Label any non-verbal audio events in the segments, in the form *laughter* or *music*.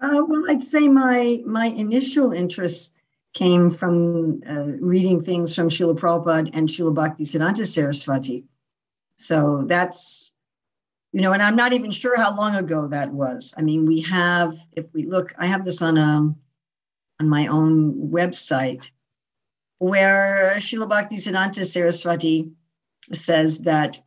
Uh, well, I'd say my my initial interest came from uh, reading things from Srila Prabhupada and Srila Bhaktisiddhanta Saraswati. So that's, you know, and I'm not even sure how long ago that was. I mean, we have, if we look, I have this on a um, on my own website, where Srila Bhaktisiddhanta Saraswati says that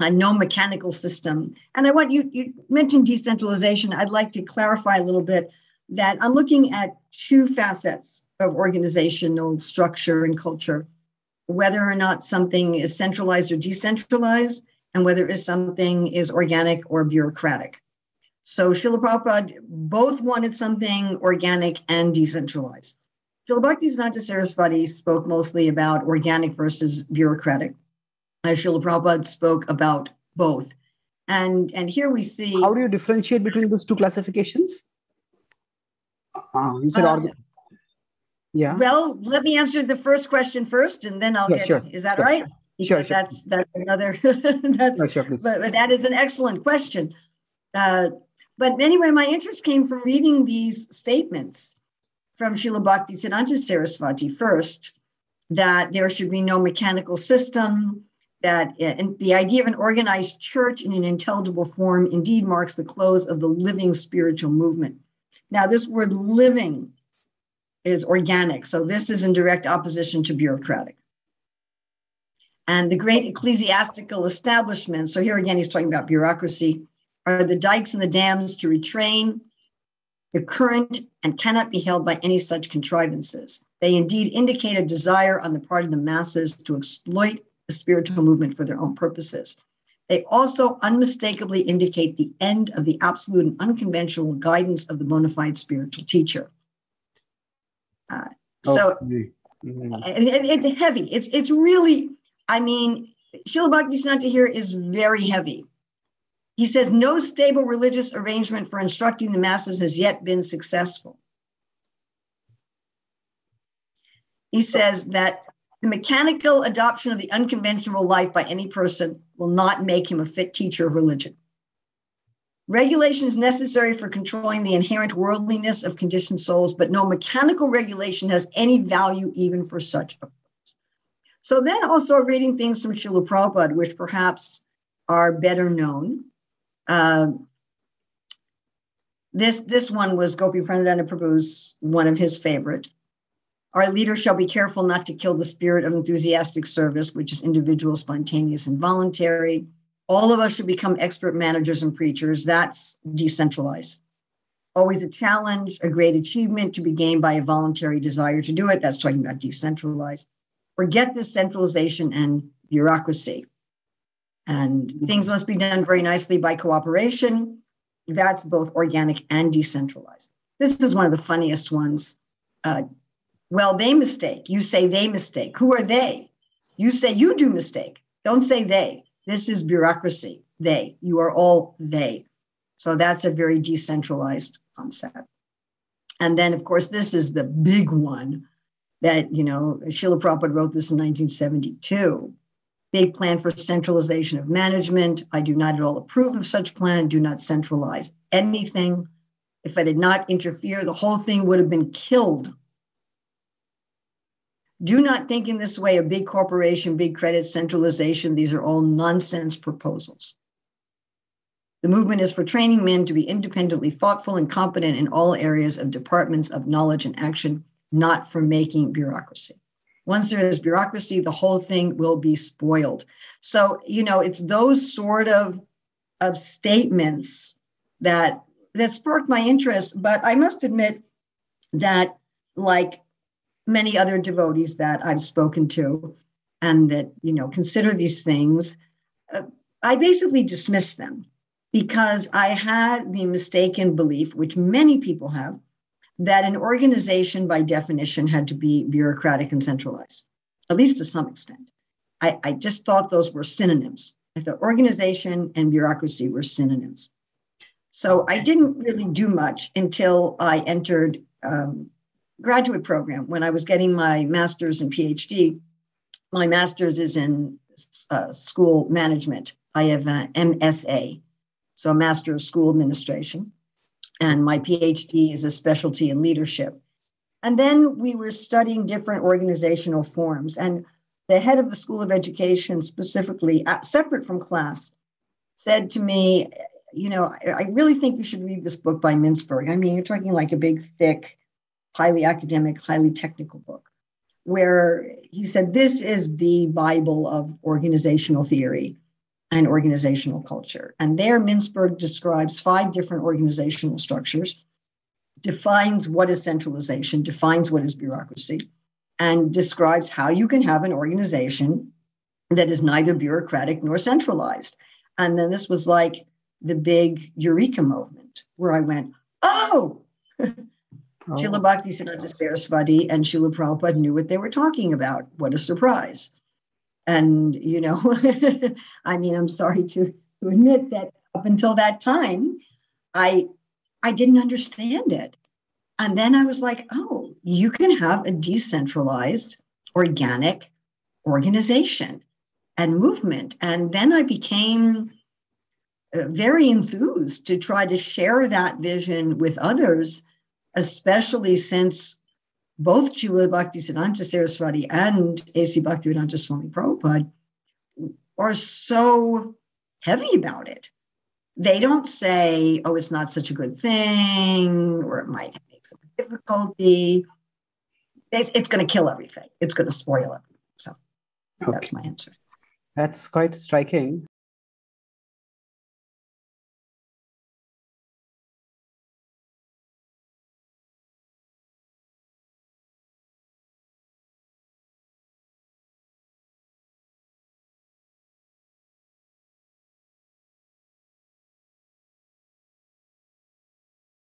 a no mechanical system. And I want you, you mentioned decentralization. I'd like to clarify a little bit that I'm looking at two facets of organizational structure and culture whether or not something is centralized or decentralized, and whether is something is organic or bureaucratic. So Srila Prabhupada both wanted something organic and decentralized. Srila Bhaktisiddhanta Saraswati spoke mostly about organic versus bureaucratic. As Srila Prabhupada spoke about both. And, and here we see. How do you differentiate between those two classifications? Uh, you said uh, yeah. Well, let me answer the first question first, and then I'll yeah, get. Sure. Is that sure. right? Because sure, That's that's another. *laughs* that's, no, sure, please. But, but, that is an excellent question. Uh, but anyway, my interest came from reading these statements from Srila Bhaktisiddhanta Saraswati first, that there should be no mechanical system, that uh, the idea of an organized church in an intelligible form indeed marks the close of the living spiritual movement. Now, this word living is organic. So this is in direct opposition to bureaucratic. And the great ecclesiastical establishments, so here again, he's talking about bureaucracy, are the dikes and the dams to retrain the current and cannot be held by any such contrivances. They indeed indicate a desire on the part of the masses to exploit the spiritual movement for their own purposes. They also unmistakably indicate the end of the absolute and unconventional guidance of the bona fide spiritual teacher. Uh, so okay. mm-hmm. it, it's heavy. It's it's really. I mean, Srila Bhaktisiddhanta here is very heavy. He says no stable religious arrangement for instructing the masses has yet been successful. He says that the mechanical adoption of the unconventional life by any person will not make him a fit teacher of religion. Regulation is necessary for controlling the inherent worldliness of conditioned souls, but no mechanical regulation has any value even for such a purpose. So then also reading things from Srila Prabhupada, which perhaps are better known. Uh, this, this one was Gopiparanadhana Prabhu's one of his favorite. Our leaders shall be careful not to kill the spirit of enthusiastic service, which is individual, spontaneous, and voluntary all of us should become expert managers and preachers. That's decentralized. Always a challenge, a great achievement to be gained by a voluntary desire to do it. That's talking about decentralized. Forget this centralization and bureaucracy. And things must be done very nicely by cooperation. That's both organic and decentralized. This is one of the funniest ones. Uh, well, they mistake. You say they mistake. Who are they? You say you do mistake. Don't say they. This is bureaucracy. They. You are all they. So that's a very decentralized concept. And then, of course, this is the big one that, you know, Srila Prabhupada wrote this in 1972. Big plan for centralization of management. I do not at all approve of such plan. Do not centralize anything. If I did not interfere, the whole thing would have been killed do not think in this way a big corporation, big credit, centralization. These are all nonsense proposals. The movement is for training men to be independently thoughtful and competent in all areas of departments of knowledge and action, not for making bureaucracy. Once there is bureaucracy, the whole thing will be spoiled. So, you know, it's those sort of, of statements that that sparked my interest. But I must admit that, like many other devotees that I've spoken to and that, you know, consider these things, uh, I basically dismiss them because I had the mistaken belief, which many people have, that an organization by definition had to be bureaucratic and centralized, at least to some extent. I, I just thought those were synonyms. I thought organization and bureaucracy were synonyms. So I didn't really do much until I entered um, graduate program when I was getting my master's and PhD. My master's is in uh, school management. I have an MSA, so a Master of School Administration. And my PhD is a specialty in leadership. And then we were studying different organizational forms. And the head of the School of Education, specifically, uh, separate from class, said to me, You know, I really think you should read this book by Mintzberg. I mean, you're talking like a big, thick, highly academic, highly technical book, where he said, This is the Bible of organizational theory and organizational culture. And there, Mintzberg describes five different organizational structures, defines what is centralization, defines what is bureaucracy, and describes how you can have an organization that is neither bureaucratic nor centralized. And then this was like the big eureka moment where I went, oh, *laughs* oh. Srila Bhaktisiddhanta Saraswati and Srila Prabhupada knew what they were talking about. What a surprise. And, you know, *laughs* I mean, I'm sorry to, to admit that up until that time, I I didn't understand it. And then I was like, oh, you can have a decentralized, organic organization and movement. And then I became uh, very enthused to try to share that vision with others, especially since both Srila Bhaktisiddhanta Saraswati and A.C. Bhaktivedanta Swami Prabhupada are so heavy about it. They don't say, oh, it's not such a good thing, or it might make some difficulty. It's, it's going to kill everything. It's going to spoil everything. So okay. that's my answer. That's quite striking.